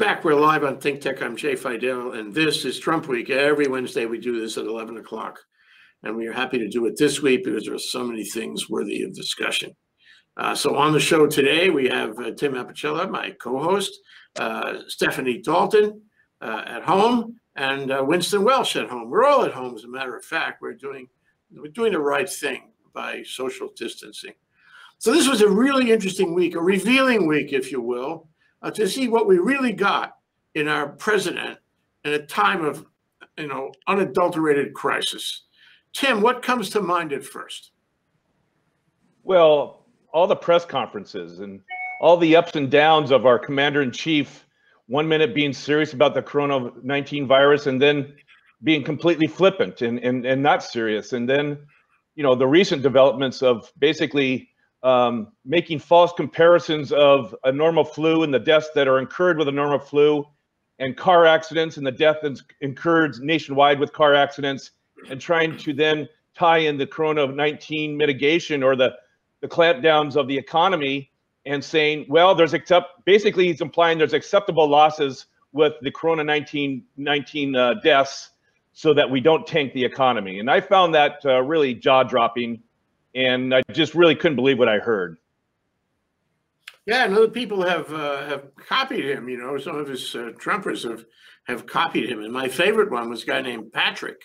Back. We're live on Think Tech. I'm Jay Fidell, and this is Trump Week. Every Wednesday, we do this at 11 o'clock. And we are happy to do it this week because there are so many things worthy of discussion. Uh, so, on the show today, we have uh, Tim Apicella, my co host, uh, Stephanie Dalton uh, at home, and uh, Winston Welch at home. We're all at home, as a matter of fact. We're doing, we're doing the right thing by social distancing. So, this was a really interesting week, a revealing week, if you will uh, to see what we really got in our president in a time of, you know, unadulterated crisis. Tim, what comes to mind at first? Well, all the press conferences and all the ups and downs of our commander in chief, one minute being serious about the Corona 19 virus and then being completely flippant and, and, and not serious. And then, you know, the recent developments of basically um, making false comparisons of a normal flu and the deaths that are incurred with a normal flu and car accidents and the death that's incurred nationwide with car accidents and trying to then tie in the corona 19 mitigation or the the clampdowns of the economy and saying well there's accept basically he's implying there's acceptable losses with the corona 19 19 uh, deaths so that we don't tank the economy. And i found that uh, really jaw dropping and I just really couldn't believe what I heard. Yeah, and other people have uh, have copied him. You know, some of his uh, Trumpers have have copied him. And my favorite one was a guy named Patrick.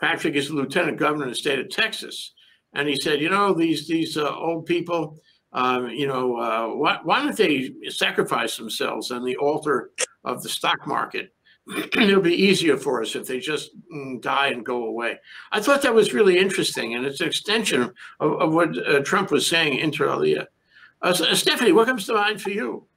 Patrick is the lieutenant governor of the state of Texas, and he said, you know, these these uh, old people, um, you know, uh, why, why don't they sacrifice themselves on the altar of the stock market? it'll be easier for us if they just mm, die and go away. I thought that was really interesting, and it's an extension of, of what uh, Trump was saying inter alia. Uh, Stephanie, what comes to mind for you?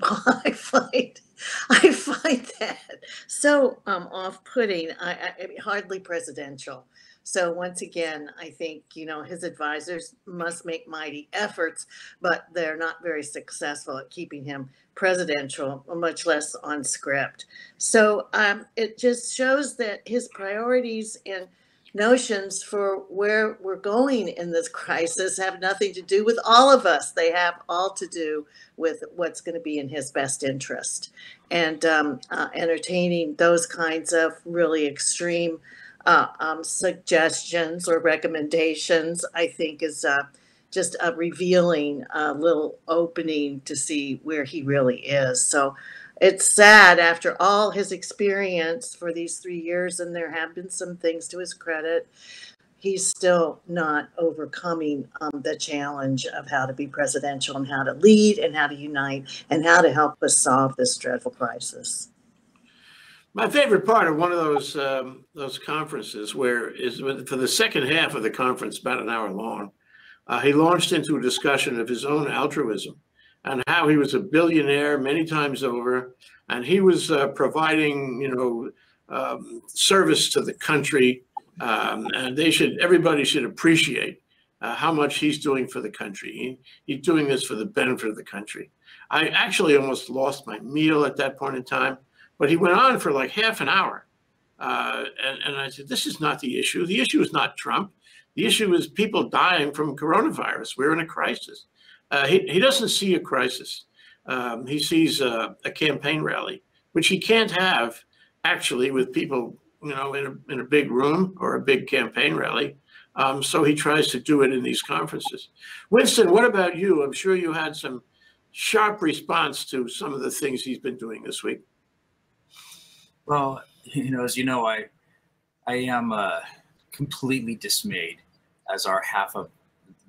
Well, I find I find that so um, off-putting. I, I, hardly presidential. So once again, I think, you know, his advisors must make mighty efforts, but they're not very successful at keeping him presidential, much less on script. So um, it just shows that his priorities and notions for where we're going in this crisis have nothing to do with all of us. They have all to do with what's going to be in his best interest. And um, uh, entertaining those kinds of really extreme uh, um, suggestions or recommendations, I think is uh, just a revealing uh, little opening to see where he really is. So it's sad after all his experience for these three years, and there have been some things to his credit. He's still not overcoming um, the challenge of how to be presidential and how to lead and how to unite and how to help us solve this dreadful crisis. My favorite part of one of those um, those conferences, where is for the second half of the conference, about an hour long, uh, he launched into a discussion of his own altruism and how he was a billionaire many times over, and he was uh, providing, you know, um, service to the country, um, and they should everybody should appreciate uh, how much he's doing for the country. He, he's doing this for the benefit of the country. I actually almost lost my meal at that point in time but he went on for like half an hour. Uh, and, and I said, this is not the issue. The issue is not Trump. The issue is people dying from coronavirus. We're in a crisis. Uh, he, he doesn't see a crisis. Um, he sees a, a, campaign rally, which he can't have actually with people, you know, in a, in a big room or a big campaign rally. Um, so he tries to do it in these conferences. Winston, what about you? I'm sure you had some sharp response to some of the things he's been doing this week. Well, you know, as you know, I I am uh, completely dismayed, as are half of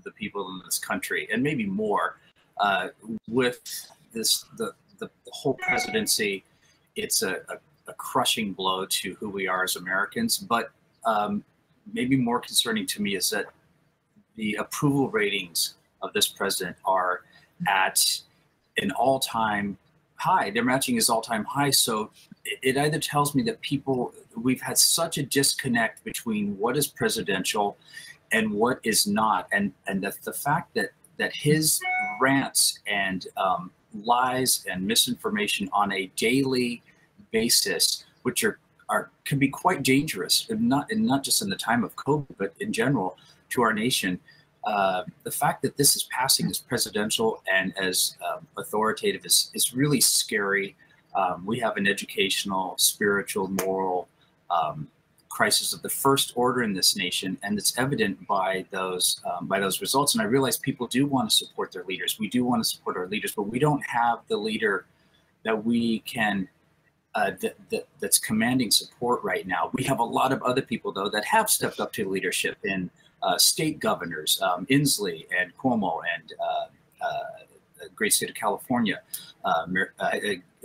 the people in this country, and maybe more, uh, with this the, the whole presidency. It's a, a, a, crushing blow to who we are as Americans. But um, maybe more concerning to me is that the approval ratings of this president are at an all-time high. They're matching his all-time high. So it either tells me that people we've had such a disconnect between what is presidential and what is not, and and that the fact that that his rants and um, lies and misinformation on a daily basis, which are are can be quite dangerous, and not and not just in the time of COVID, but in general to our nation, uh, the fact that this is passing as presidential and as um, authoritative is, is really scary. Um, we have an educational, spiritual, moral um, crisis of the first order in this nation, and it's evident by those um, by those results. And I realize people do want to support their leaders. We do want to support our leaders, but we don't have the leader that we can uh, that, that, that's commanding support right now. We have a lot of other people though that have stepped up to leadership in uh, state governors, um, Inslee and Cuomo and uh, uh great state of California, uh, uh,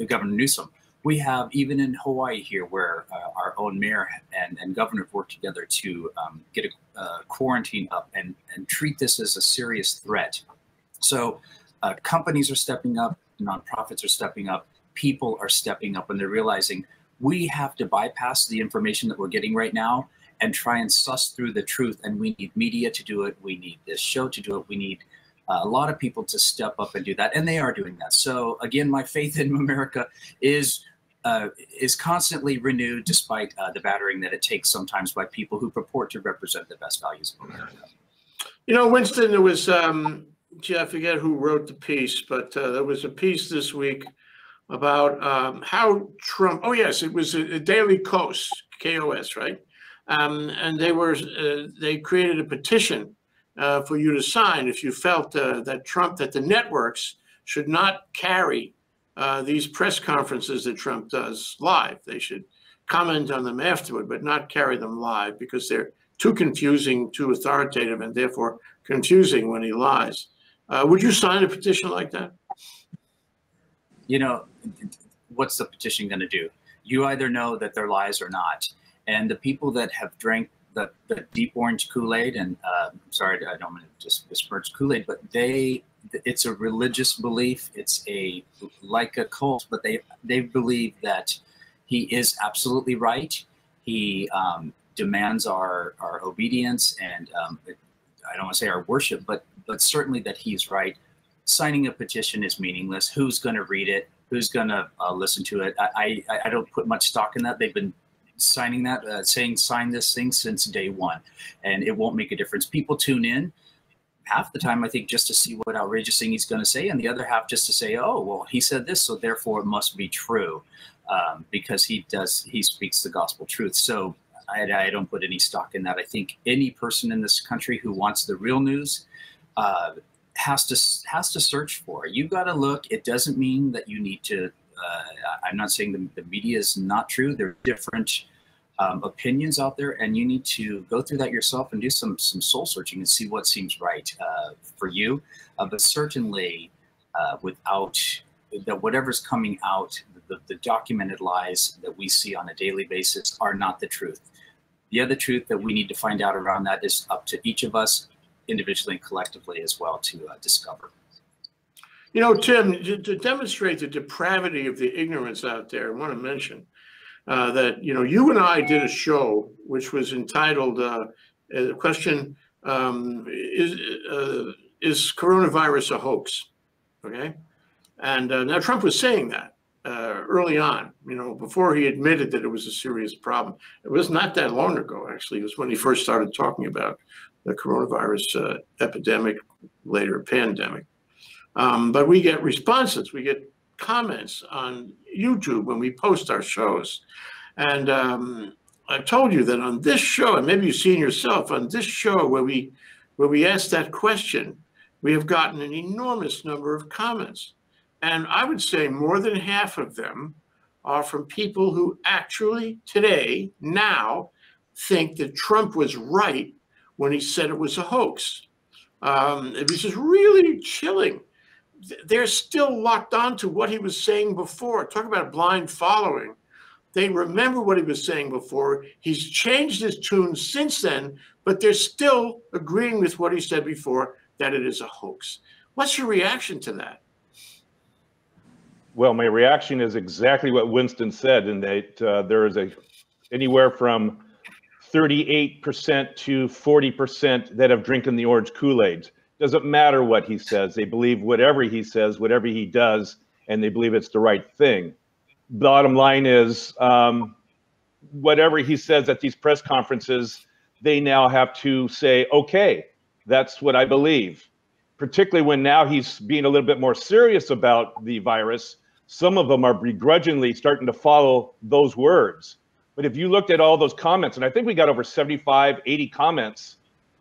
Governor Newsom. We have even in Hawaii here, where our own mayor and, and governor have worked together to um, get a quarantine up and, and treat this as a serious threat. So companies are stepping up, nonprofits are stepping up people are stepping up and they're realizing we have to bypass the information that we're getting right now and try and suss through the truth. And we need media to do it. We need this show to do it. We need uh, a lot of people to step up and do that, and they are doing that. So again, my faith in America is uh, is constantly renewed, despite uh, the battering that it takes sometimes by people who purport to represent the best values of America. You know, Winston, there was um, gee, I forget who wrote the piece, but uh, there was a piece this week about um, how Trump. Oh yes, it was a, a Daily Kos, KOS, right? Um, and they were uh, they created a petition uh, for you to sign if you felt uh, that Trump that the networks should not carry uh, these press conferences that Trump does live. They should comment on them afterward, but not carry them live because they're too confusing, too authoritative, and therefore confusing when he lies. Uh, would you sign a petition like that? you know, what's the petition going to do? You either know that they're lies or not. And the people that have drank the, the deep orange Kool-Aid, and uh, I'm sorry, I don't want to just besmirch Kool-Aid, but they, it's a religious belief. It's a like a cult, but they they believe that he is absolutely right. He um, demands our our obedience, and um, I don't want to say our worship, but but certainly that he's right signing a petition is meaningless. Who's going to read it? Who's going to uh, listen to it? I, I, I don't put much stock in that. They've been signing that, uh, saying sign this thing since day one, and it won't make a difference. People tune in half the time, I think, just to see what outrageous thing he's going to say, and the other half just to say, oh, well, he said this, so therefore it must be true, um, because he does he speaks the gospel truth. So I, I, don't put any stock in that. I think any person in this country who wants the real news. Uh, has to has to search for. You got to look. It doesn't mean that you need to. Uh, I'm not saying the, the media is not true. There are different um, opinions out there, and you need to go through that yourself and do some some soul searching and see what seems right uh, for you. Uh, but certainly, uh, without that, whatever's coming out, the, the documented lies that we see on a daily basis are not the truth. The other truth that we need to find out around that is up to each of us individually and collectively as well to uh, discover. You know, Tim, to, demonstrate the depravity of the ignorance out there, I want to mention uh, that, you know, you and I did a show which was entitled uh, a question um, is, uh, is coronavirus a hoax? Okay. And uh, now Trump was saying that uh, early on, you know, before he admitted that it was a serious problem. It was not that long ago, actually. It was when he first started talking about the coronavirus uh, epidemic, later pandemic. Um, but we get responses, we get comments on YouTube when we post our shows. And um, I've told you that on this show, and maybe you've seen yourself on this show where we where we ask that question, we have gotten an enormous number of comments. And I would say more than half of them are from people who actually today, now, think that Trump was right when he said it was a hoax. Um, it was just really chilling. They're still locked on to what he was saying before. Talk about blind following. They remember what he was saying before. He's changed his tune since then, but they're still agreeing with what he said before that it is a hoax. What's your reaction to that? Well, my reaction is exactly what Winston said, in that uh, there is a anywhere from 38% to 40% that have drinking the orange Kool-Aid. Doesn't matter what he says. They believe whatever he says, whatever he does, and they believe it's the right thing. Bottom line is, um, whatever he says at these press conferences, they now have to say, okay, That's what I believe. Particularly when now he's being a little bit more serious about the virus. Some of them are begrudgingly starting to follow those words. But if you looked at all those comments, and I think we got over 75, 80 comments,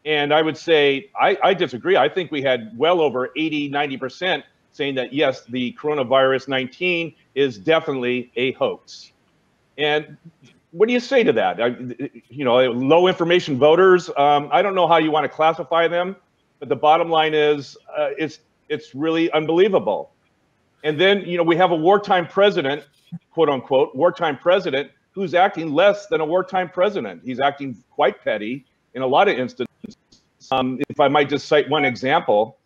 and I would say I, I disagree. I think we had well over 80, 90% saying that yes, the coronavirus 19 is definitely a hoax. And what do you say to that? I, you know, low information voters. Um, I don't know how you want to classify them, but the bottom line is uh, it's it's really unbelievable. And then you know we have a wartime president, quote unquote, wartime president who's acting less than a wartime president. He's acting quite petty in a lot of instances. Um, if I might just cite one example,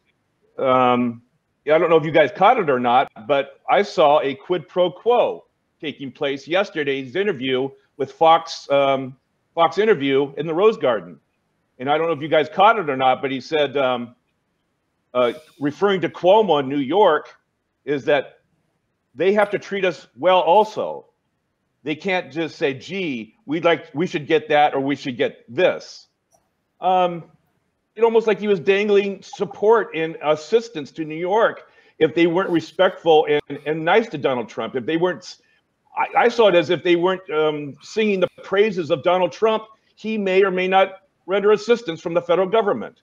um, I don't know if you guys caught it or not, but I saw a quid pro quo taking place yesterday's interview with Fox um, Fox interview in the Rose Garden, and I don't know if you guys caught it or not, but he said, um, uh, referring to Cuomo in New York, is that they have to treat us well also. They can't just say, "Gee, we'd like we should get that or we should get this." Um, it almost like he was dangling support and assistance to New York if they weren't respectful and, and nice to Donald Trump. If they weren't I, I saw it as if they weren't um, singing the praises of Donald Trump. He may or may not render assistance from the federal government,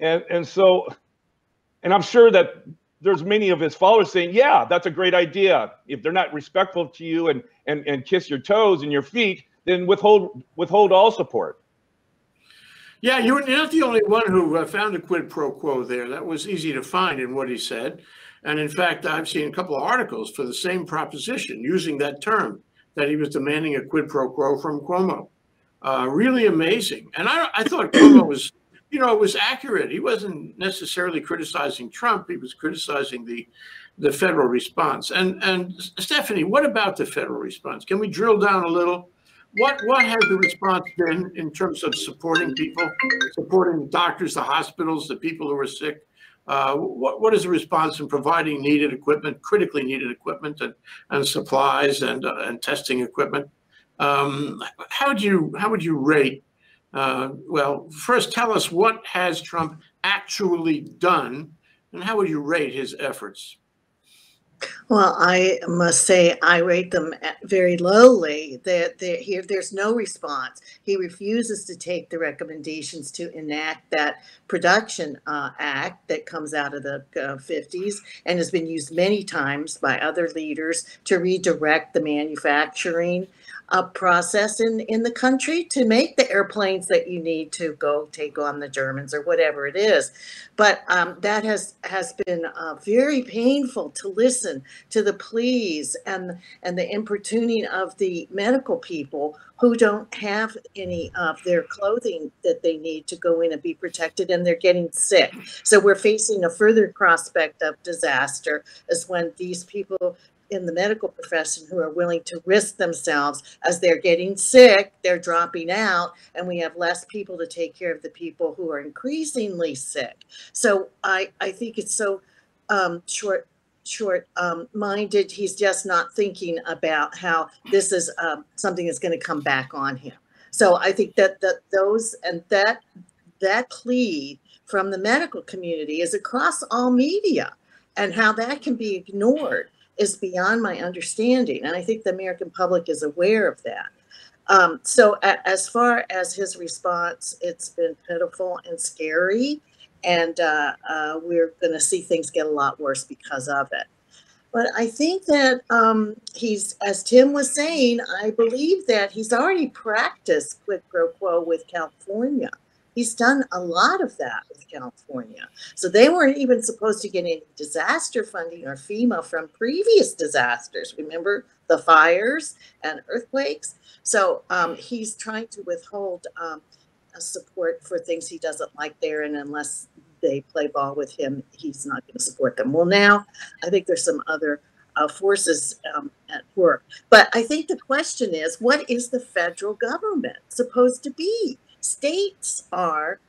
and and so, and I'm sure that there's many of his followers saying, "Yeah, that's a great idea. If they're not respectful to you and and and kiss your toes and your feet, then withhold withhold all support." Yeah, you're not the only one who uh, found a quid pro quo there. That was easy to find in what he said. And in fact, I've seen a couple of articles for the same proposition using that term that he was demanding a quid pro quo from Cuomo. Uh, really amazing. And I, I thought Cuomo was, you know, it was accurate. He wasn't necessarily criticizing Trump. He was criticizing the the federal response. And and Stephanie, what about the federal response? Can we drill down a little? What what has the response been in terms of supporting people, supporting the doctors, the hospitals, the people who are sick? Uh, what, what is the response in providing needed equipment, critically needed equipment and, and supplies and, uh, and testing equipment? Um, how would you how would you rate? Uh, well, first tell us what has Trump actually done, and how would you rate his efforts? Well, I must say I rate them very lowly. That here, there's no response. He refuses to take the recommendations to enact that production uh, act that comes out of the uh, 50s and has been used many times by other leaders to redirect the manufacturing a process in, in the country to make the airplanes that you need to go take on the Germans or whatever it is. But um, that has has been uh, very painful to listen to the pleas and and the importuning of the medical people who don't have any of their clothing that they need to go in and be protected and they're getting sick. So we're facing a further prospect of disaster as when these people in the medical profession who are willing to risk themselves as they're getting sick, they're dropping out, and we have less people to take care of the people who are increasingly sick. So I, I think it's so um, short short um, minded. He's just not thinking about how this is um, something that's going to come back on him. So I think that that those and that that plea from the medical community is across all media and how that can be ignored is beyond my understanding. And I think the American public is aware of that. Um, so, a, as far as his response, it's been pitiful and scary. And uh, uh, we're going to see things get a lot worse because of it. But I think that um, he's, as Tim was saying, I believe that he's already practiced quid pro quo with California. He's done a lot of that with California. So they weren't even supposed to get any disaster funding or FEMA from previous disasters. Remember the fires and earthquakes? So um, he's trying to withhold um, support for things he doesn't like there. And unless they play ball with him, he's not going to support them. Well, now I think there's some other uh, forces um, at work. But I think the question is what is the federal government supposed to be? States are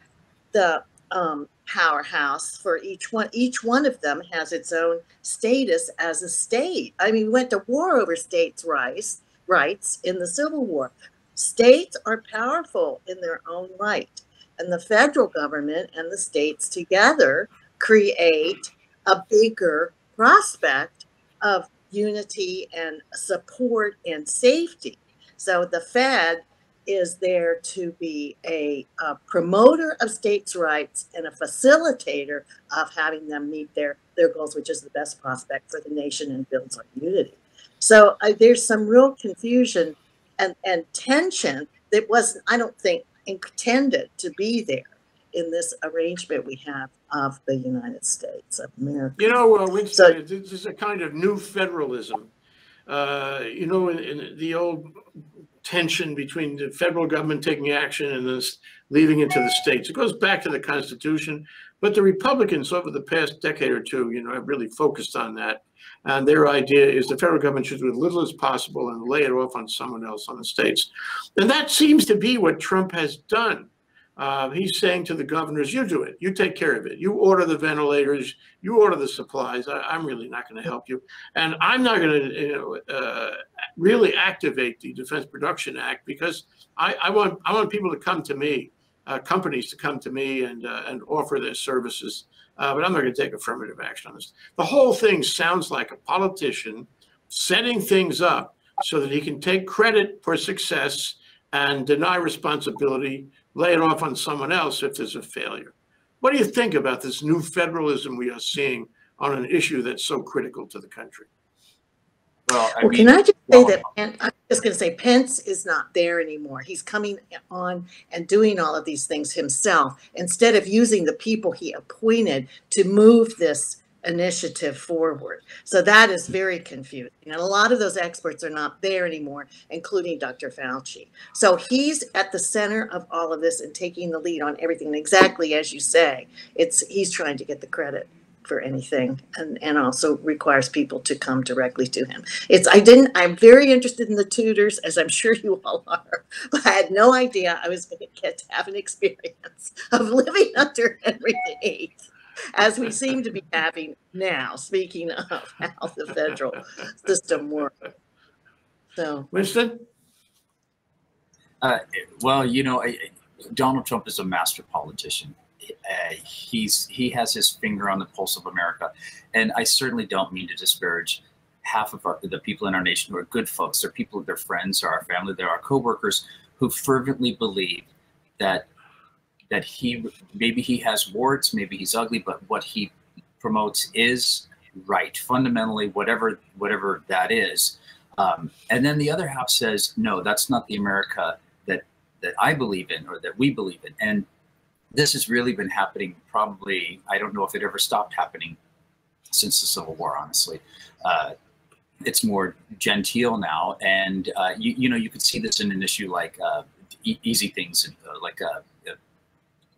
the um, powerhouse for each one. Each one of them has its own status as a state. I mean, we went to war over states' rights, rights in the Civil War. States are powerful in their own right. and the federal government and the states together create a bigger prospect of unity and support and safety. So the Fed is there to be a, a, promoter of states' rights and a facilitator of having them meet their, their goals, which is the best prospect for the nation and builds our unity. So uh, there's some real confusion and, and tension that wasn't, I don't think, intended to be there in this arrangement we have of the United States of America. You know, uh, Winston, so, this is a kind of new federalism. Uh, you know, in, in, the old tension between the federal government taking action and this leaving it to the states. It goes back to the Constitution, but the Republicans over the past decade or two, you know, have really focused on that. And their idea is the federal government should do as little as possible and lay it off on someone else on the states. And that seems to be what Trump has done. Uh, he's saying to the governors, you do it. You take care of it. You order the ventilators. You order the supplies. I, am really not going to help you. And I'm not going to you know, uh, really activate the Defense Production Act because I, I, want, I want people to come to me, uh, companies to come to me and, uh, and offer their services. Uh, but I'm not going to take affirmative action on this. The whole thing sounds like a politician setting things up so that he can take credit for success and deny responsibility lay it off on someone else if there's a failure. What do you think about this new federalism we are seeing on an issue that's so critical to the country? Well, I well mean, can I just say well, that I'm just going to say Pence is not there anymore. He's coming on and doing all of these things himself instead of using the people he appointed to move this initiative forward. So that is very confusing. And a lot of those experts are not there anymore, including Dr. Fauci. So he's at the center of all of this and taking the lead on everything. And exactly as you say, it's he's trying to get the credit for anything and, and also requires people to come directly to him. It's I didn't I'm very interested in the Tudors, as I'm sure you all are, but I had no idea I was gonna get to have an experience of living under Henry VIII as we seem to be having now, speaking of how the federal system works. So, Winston? Uh, well, you know, I, Donald Trump is a master politician. Uh, he's he has his finger on the pulse of America, and I certainly don't mean to disparage half of our, the people in our nation who are good folks. They're people, they're friends, they're our family, they're our coworkers who fervently believe that that he maybe he has warts, maybe he's ugly, but what he promotes is right fundamentally, whatever whatever that is. Um, and then the other half says, no, that's not the America that that I believe in or that we believe in. And this has really been happening. Probably, I don't know if it ever stopped happening since the Civil War. Honestly, uh, it's more genteel now, and uh, you, you know you could see this in an issue like uh, e easy things, uh, like uh,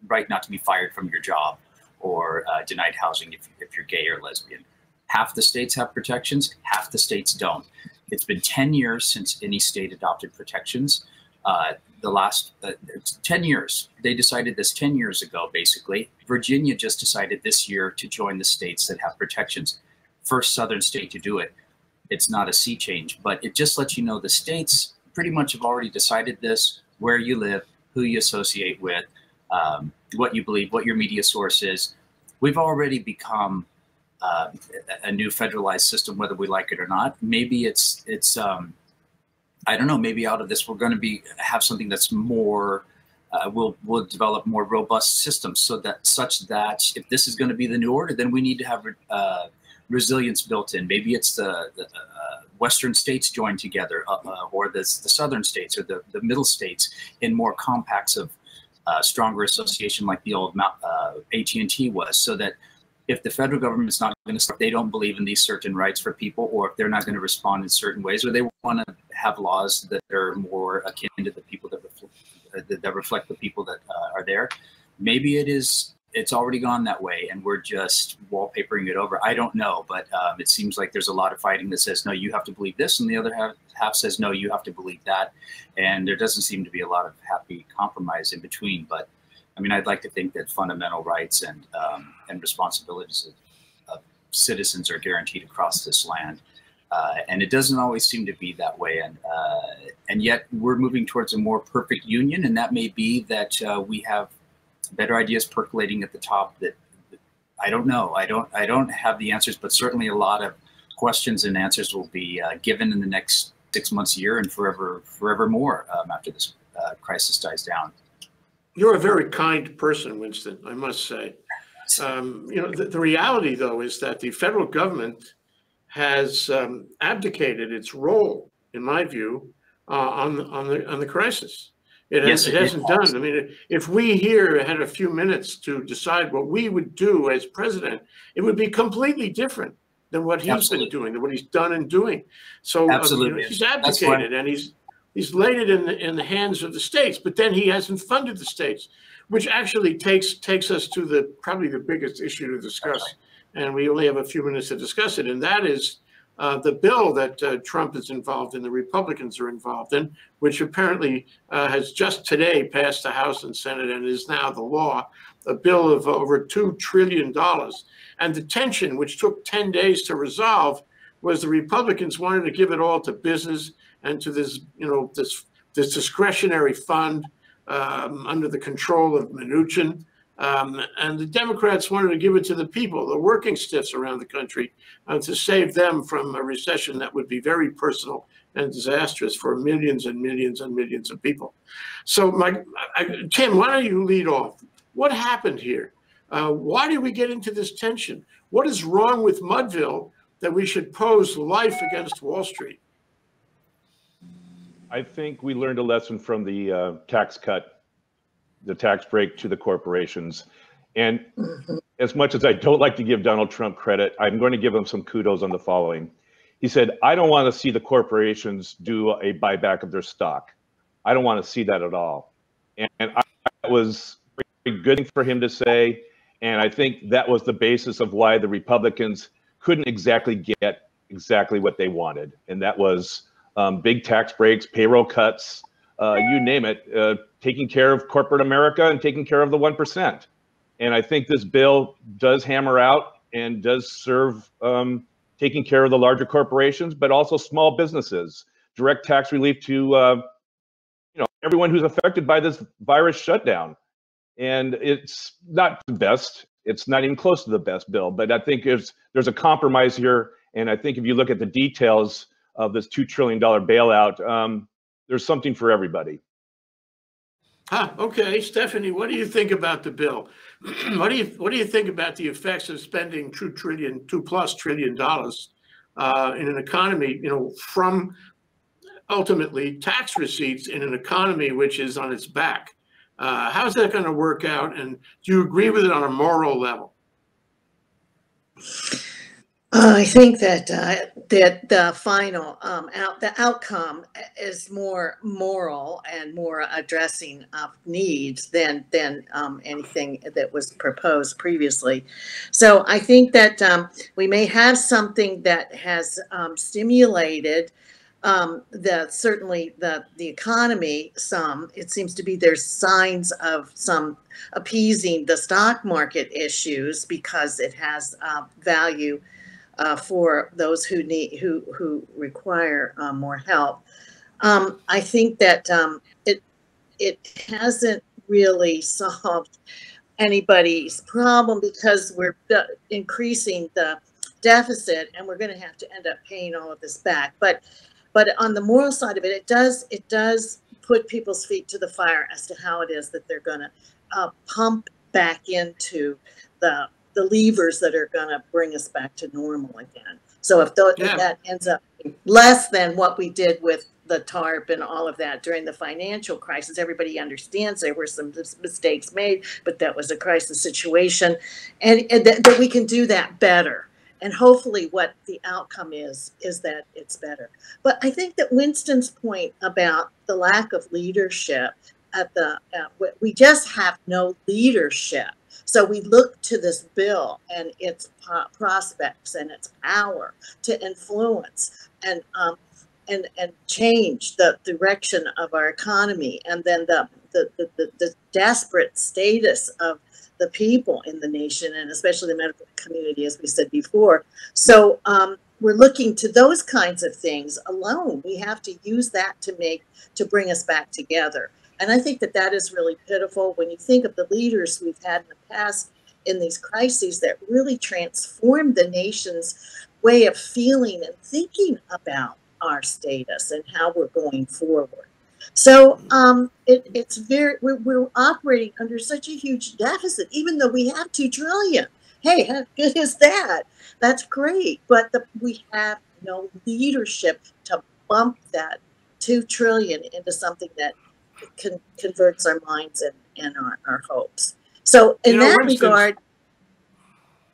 right not to be fired from your job or uh, denied housing if, if you're gay or lesbian. Half the states have protections, half the states don't. It's been 10 years since any state adopted protections. Uh, the last uh, 10 years, they decided this 10 years ago, basically. Virginia just decided this year to join the states that have protections. First Southern state to do it. It's not a sea change, but it just lets you know the states pretty much have already decided this, where you live, who you associate with, um, what you believe, what your media source is. We've already become uh, a new federalized system, whether we like it or not. Maybe it's it's um, I don't know. Maybe out of this, we're going to be have something that's more. Uh, we'll we'll develop more robust systems so that such that if this is going to be the new order, then we need to have uh, resilience built in. Maybe it's the, the uh, Western states joined together, uh, uh, or the, the Southern states, or the, the Middle states in more compacts of uh, stronger association like the old uh, AT&T was so that if the federal government's not going to they don't believe in these certain rights for people or if they're not going to respond in certain ways or they want to have laws that are more akin to the people that reflect, that reflect the people that uh, are there maybe it is it's already gone that way and we're just wallpapering it over. I don't know, but um, it seems like there's a lot of fighting that says, no, you have to believe this. And the other half, half says, no, you have to believe that. And there doesn't seem to be a lot of happy compromise in between. But I mean, I'd like to think that fundamental rights and, um, and responsibilities of, of, citizens are guaranteed across this land. Uh, and it doesn't always seem to be that way. And, uh, and yet we're moving towards a more perfect union. And that may be that uh, we have better ideas percolating at the top that, that I don't know. I don't I don't have the answers, but certainly a lot of questions and answers will be uh, given in the next six months, year, and forever forevermore um, after this uh, crisis dies down. You're a very kind person, Winston, I must say. Um, you know, the, the reality, though, is that the federal government has um, abdicated its role, in my view, uh, on on the on the crisis. It, Yes, has, it it hasn't has. done. I mean, if we here had a few minutes to decide what we would do as president, it would be completely different than what he's Absolutely. been doing, than what he's done and doing. So um, you know, he's abdicated, and he's he's laid it in the in the hands of the states. But then he hasn't funded the states, which actually takes takes us to the probably the biggest issue to discuss. And we only have a few minutes to discuss it, and that is uh, the bill that uh, Trump is involved in, the Republicans are involved in, which apparently uh, has just today passed the House and Senate and is now the law, a bill of over $2 trillion. And the tension, which took 10 days to resolve, was the Republicans wanted to give it all to business and to this, you know, this, this discretionary fund um, under the control of Mnuchin. Um, and the Democrats wanted to give it to the people, the working stiffs around the country, uh, to save them from a recession that would be very personal and disastrous for millions and millions and millions of people. So, my, I, Tim, why don't you lead off? What happened here? Uh, why did we get into this tension? What is wrong with Mudville that we should pose life against Wall Street? I think we learned a lesson from the uh, tax cut, the tax break to the corporations. And as much as I don't like to give Donald Trump credit, I'm going to give him some kudos on the following. He said, I don't want to see the corporations do a buyback of their stock. I don't want to see that at all. And I, that was a good thing for him to say. And I think that was the basis of why the Republicans couldn't exactly get exactly what they wanted. And that was um, big tax breaks, payroll cuts, uh, you name it, uh, taking care of corporate America and taking care of the 1%. And I think this bill does hammer out and does serve um, taking care of the larger corporations, but also small businesses, direct tax relief to uh, you know everyone who's affected by this virus shutdown. And it's not the best. It's not even close to the best bill, but I think there's there's a compromise here. And I think if you look at the details of this two trillion dollar bailout, um, there's something for everybody. Huh, okay, Stephanie, what do you think about the bill? what do you what do you think about the effects of spending two trillion, two plus trillion dollars uh, in an economy, you know, from ultimately tax receipts in an economy which is on its back? Uh, how's that going to work out? And do you agree with it on a moral level? I think that uh, that the final um, out the outcome is more moral and more addressing of needs than than um, anything that was proposed previously. So I think that um, we may have something that has um, stimulated um, the certainly the the economy some. It seems to be there's signs of some appeasing the stock market issues because it has uh, value uh, for those who need who who require uh, more help. Um, I think that um, it it hasn't really solved anybody's problem because we're uh, increasing the deficit and we're going to have to end up paying all of this back. But but on the moral side of it, it does it does put people's feet to the fire as to how it is that they're going to uh, pump back into the the levers that are going to bring us back to normal again. So if, tho- Yeah. if that ends up less than what we did with the TARP and all of that during the financial crisis, everybody understands there were some mistakes made, but that was a crisis situation, and, and that, that we can do that better. And hopefully, what the outcome is is that it's better. But I think that Winston's point about the lack of leadership at the uh, we just have no leadership. So we look to this bill and its prospects and its power to influence and um, and and change the direction of our economy, and then the the, the, the, the desperate status of the people in the nation, and especially the medical community, as we said before. So um, we're looking to those kinds of things alone. We have to use that to make to bring us back together And I think that that is really pitiful when you think of the leaders we've had in the past in these crises that really transformed the nation's way of feeling and thinking about our status and how we're going forward. So um, it, it's very we're, we're operating under such a huge deficit, even though we have two trillion. Hey, how good is that? That's great, but the, we have no leadership to bump that two trillion into something that con- converts our minds and, and our, our hopes. So in You know, that Winston- regard,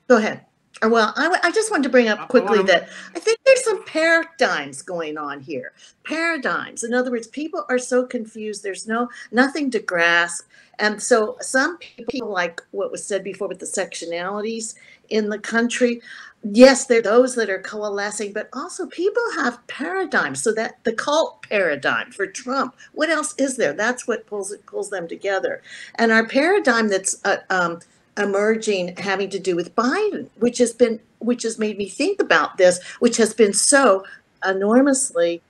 go ahead. Uh, Well, I just wanted to bring I- up I quickly wanna- that I think there's some paradigms going on here. Paradigms. In other words, people are so confused. There's no nothing to grasp. And so some people, like what was said before with the sectionalities in the country, yes, there are those that are coalescing, but also people have paradigms. So that the cult paradigm for Trump, what else is there? That's what pulls it pulls them together. And our paradigm that's uh, um, emerging having to do with Biden, which has been which has made me think about this, which has been so enormously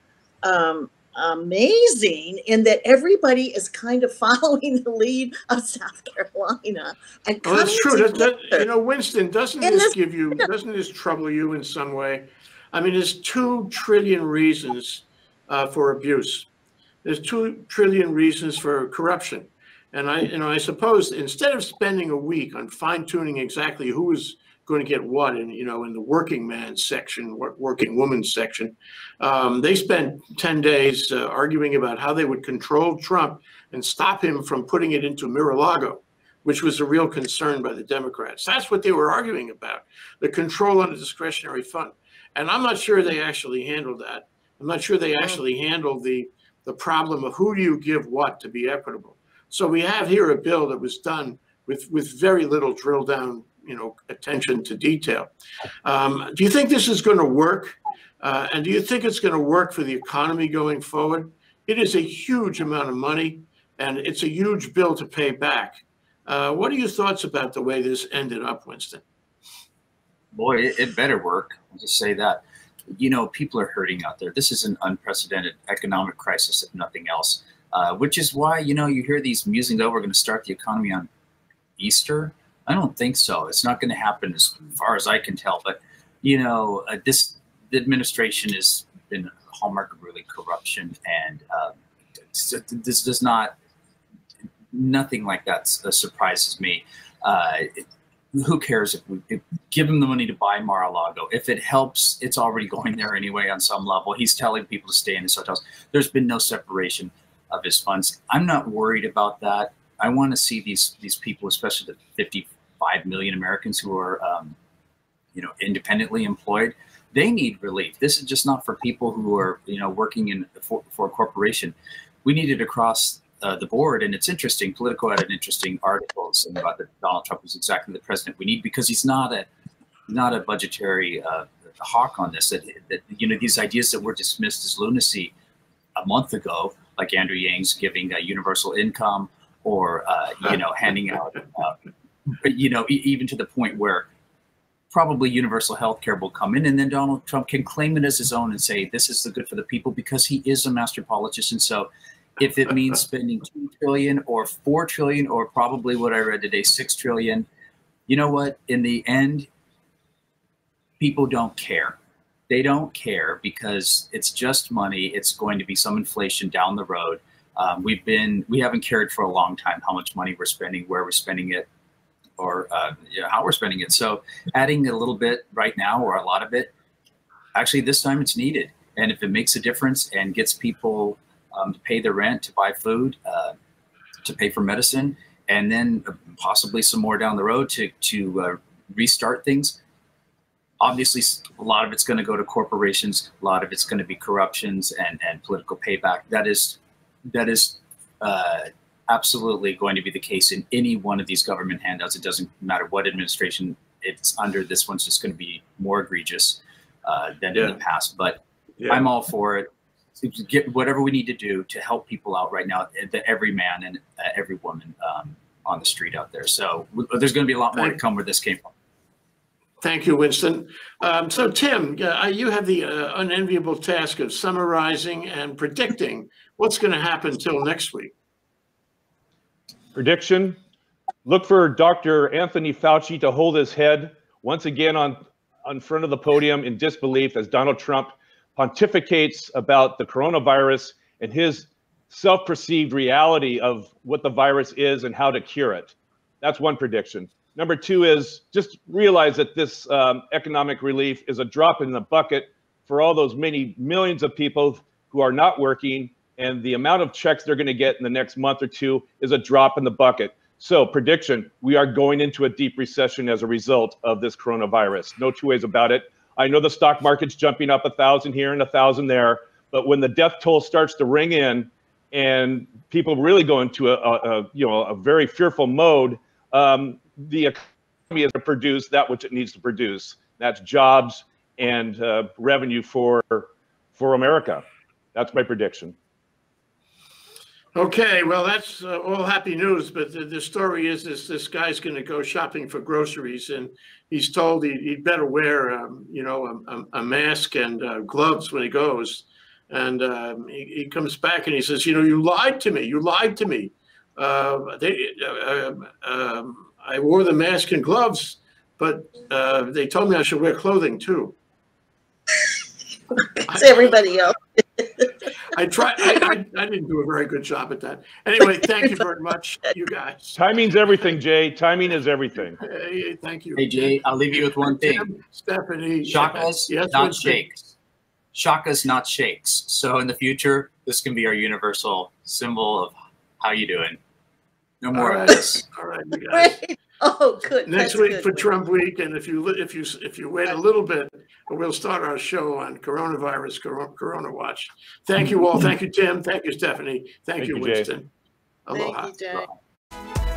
um, amazing in that everybody is kind of following the lead of South Carolina and Well, that's true. That, that, you know, Winston, doesn't And this this- give you, doesn't this trouble you in some way? I mean, there's two trillion reasons uh, for abuse. There's two trillion reasons for corruption. And I, you know, I suppose instead of spending a week on fine tuning exactly who is going to get what in, you know, in the working man section, working woman section, um, they spent 10 days uh, arguing about how they would control Trump and stop him from putting it into Mar-a-Lago which was a real concern by the Democrats. That's what they were arguing about, the control on the discretionary fund. And I'm not sure they actually handled that. I'm not sure they actually handled the, the problem of who do you give what to be equitable. So we have here a bill that was done with, with very little drill down, you know, attention to detail. Um, do you think this is going to work? Uh, and do you think it's going to work for the economy going forward? It is a huge amount of money and it's a huge bill to pay back. Uh, what are your thoughts about the way this ended up, Winston? boy, it, better work. I'll just say that. You know, people are hurting out there. This is an unprecedented economic crisis, if nothing else. Uh, which is why you know you hear these musings. Oh, we're going to start the economy on Easter. I don't think so. It's not going to happen as far as I can tell. But you know, uh, this the administration has been a hallmark of really corruption, and uh, this does not. Nothing like that uh, surprises me. Uh, it, who cares if we if, give him the money to buy Mar-a-Lago? If it helps, it's already going there anyway on some level. He's telling people to stay in his hotels. There's been no separation of his funds. I'm not worried about that. I want to see these these people, especially the 55 million Americans who are, um, you know, independently employed. They need relief. This is just not for people who are, you know, working in for, for a corporation. We need it across uh, the board. And it's interesting. Politico had an interesting article saying about that Donald Trump is exactly the president we need because he's not a not a budgetary uh, hawk on this. That, that you know these ideas that were dismissed as lunacy a month ago, like Andrew Yang's giving a universal income or uh, you know handing out, uh, you know, e- even to the point where probably universal health care will come in and then Donald Trump can claim it as his own and say this is the good for the people because he is a master politician. So if it means spending 2 trillion or 4 trillion or probably what I read today 6 trillion, you know what? In the end people don't care. They don't care because it's just money. It's going to be some inflation down the road. Um, we've been we haven't cared for a long time how much money we're spending, where we're spending it, or uh, you know, how we're spending it. So adding a little bit right now or a lot of it, actually this time it's needed. And if it makes a difference and gets people um, to pay their rent, to buy food, uh, to pay for medicine, and then possibly some more down the road to to uh, restart things. Obviously, a lot of it's going to go to corporations. A lot of it's going to be corruptions and and political payback. That is that is uh, absolutely going to be the case in any one of these government handouts. It doesn't matter what administration it's under. This one's just going to be more egregious uh, than in the past. But Yeah. I'm all for it. Get whatever we need to do to help people out right now. The every man and uh, every woman um, on the street out there. So w- there's going to be a lot more to come where this came from. Thank you, Winston. Um, so, Tim, uh, you have the uh, unenviable task of summarizing and predicting what's going to happen till next week. Prediction, look for Dr. Anthony Fauci to hold his head once again on, on front of the podium in disbelief as Donald Trump pontificates about the coronavirus and his self-perceived reality of what the virus is and how to cure it. That's one prediction. Number two is just realize that this um, economic relief is a drop in the bucket for all those many millions of people who are not working, and the amount of checks they're going to get in the next month or two is a drop in the bucket. So, prediction we are going into a deep recession as a result of this coronavirus. No two ways about it. I know the stock market's jumping up a thousand here and a thousand there, but when the death toll starts to ring in and people really go into a, a, a you know a very fearful mode, um, the economy is to produce that which it needs to produce. That's jobs and uh, revenue for for America. That's my prediction. Okay, well, that's uh, all happy news, but the, the story is this, this guy's gonna go shopping for groceries and he's told he, he'd better wear, um, you know, a, a mask and uh, gloves when he goes. And um, he, he comes back and he says, you know, you lied to me, you lied to me. Uh, they, uh, um, I wore the mask and gloves, but uh, they told me I should wear clothing too. It's everybody else. I tried, I, I, I didn't do a very good job at that. Anyway, thank you very much, you guys. Timing's everything, Jay. Timing is everything. Hey, Thank you. Hey Jay, I'll leave you with one thing. Tim, Stephanie. Shakas, yes, not Winston? shakes. Shakas, not shakes. So in the future, this can be our universal symbol of how you doing. No more All of right. this. All right, you guys. Right. Oh, good. Next That's week good. for Trump week, and if you, if you, if you wait a little bit, we'll start our show on coronavirus, Corona Corona Watch. Thank you all. Thank you, Tim. Thank you, Stephanie. Thank Thank you, you, Jay. Winston. Aloha. Thank you, Jay.